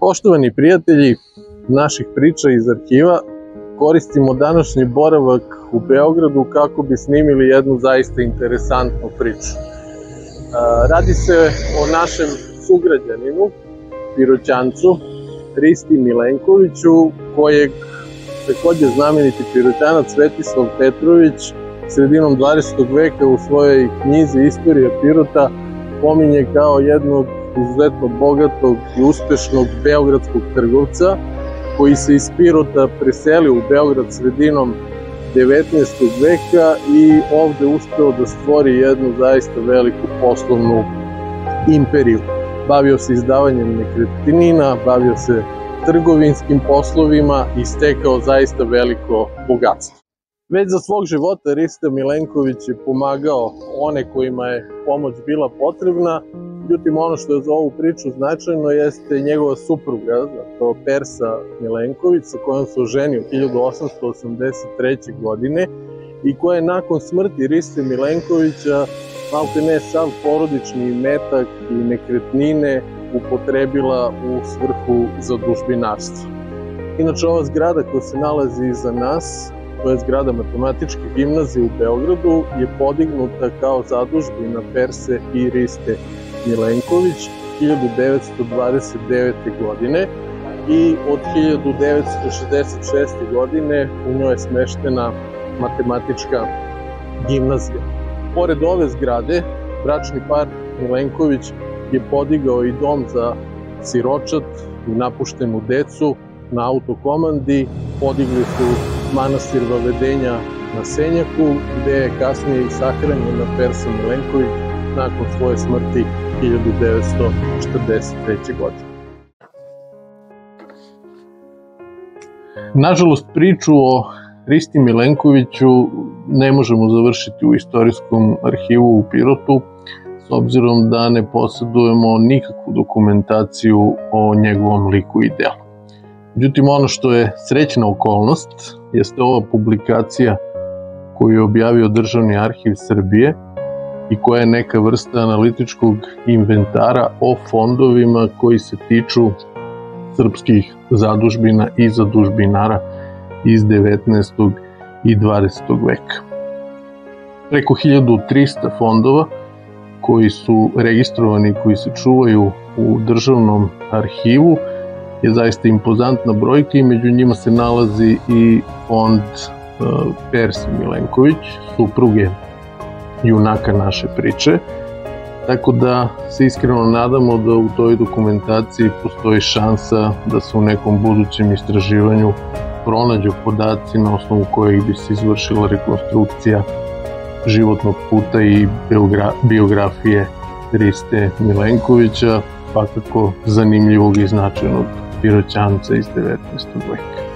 Poštovani prijatelji naših priča iz arhiva, koristimo današnji boravak u Beogradu kako bi snimili jednu zaista interesantnu priču. Radi se o našem sugrađaninu, Piroćancu, Risti Milenkoviću, kojeg takođe znameniti Piroćanac Svetislav Petrović sredinom 20. veka u svojoj knjizi Istorija Pirota pominje kao jednog izuzetno bogatog i uspešnog beogradskog trgovca koji se iz Pirota preselio u Beograd sredinom 19. veka i ovde uspeo da stvori jednu zaista veliku poslovnu imperiju. Bavio se izdavanjem nekretnina, bavio se trgovinskim poslovima i stekao zaista veliko bogatstvo. Već za svog života Rista Milenković je pomagao one kojima je pomoć bila potrebna, međutim ono što je za ovu priču značajno jeste njegova supruga, to Persa Milenković, sa kojom se oženio 1883. godine i koja je nakon smrti Riste Milenkovića malte ne sav porodični metak i nekretnine upotrebila u svrhu zadužbinarstva. Inače, ova zgrada koja se nalazi iza nas to je zgrada matematičke gimnazije u Beogradu, je podignuta kao zadužbina Perse i Riste Milenković 1929. godine i od 1966. godine u njoj je smeštena matematička gimnazija. Pored ove zgrade, bračni par Milenković je podigao i dom za siročat i napuštenu decu na autokomandi, podigli su manastir Vavedenja na Senjaku, gde je kasnije i sahranjen Persa Milenković nakon svoje smrti 1943. godine. Nažalost, priču o Risti Milenkoviću ne možemo završiti u istorijskom arhivu u Pirotu, s obzirom da ne posjedujemo nikakvu dokumentaciju o njegovom liku i delu. Međutim, ono što je srećna okolnost jeste ova publikacija koju je objavio Državni arhiv Srbije i koja je neka vrsta analitičkog inventara o fondovima koji se tiču srpskih zadužbina i zadužbinara iz 19. i 20. veka. Preko 1300 fondova koji su registrovani, koji se čuvaju u državnom arhivu, je zaista impozantna brojka i među njima se nalazi i fond uh, Persi Milenković, supruge junaka naše priče. Tako da se iskreno nadamo da u toj dokumentaciji postoji šansa da se u nekom budućem istraživanju pronađu podaci na osnovu kojih bi se izvršila rekonstrukcija životnog puta i biografije Riste Milenkovića, pakako zanimljivog i značajnog Piroćanca iz 19. veka.